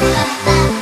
Bye.